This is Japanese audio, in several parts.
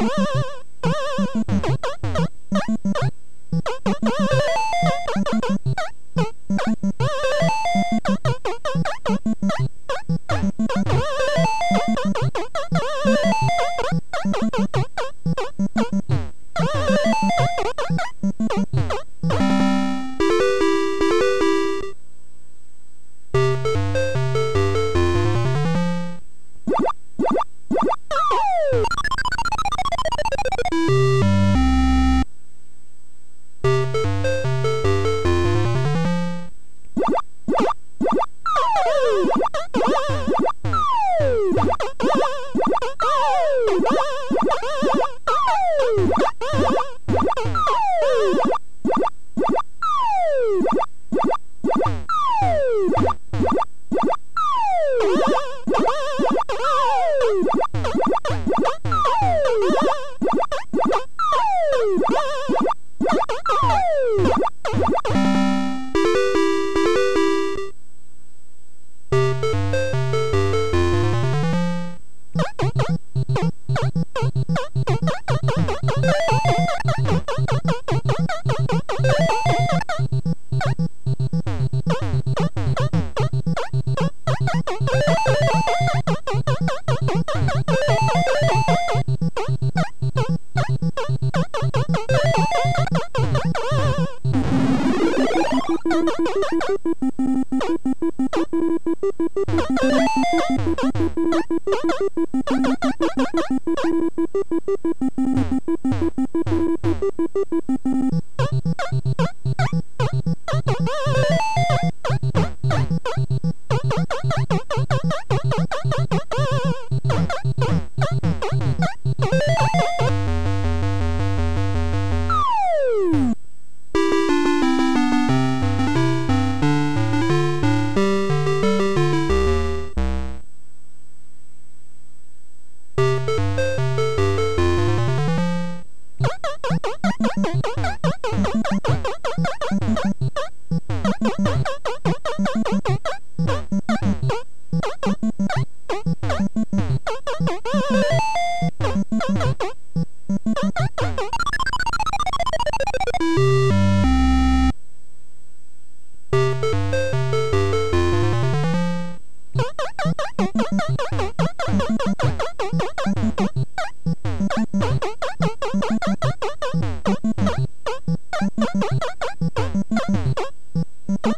you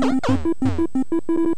フフフフ。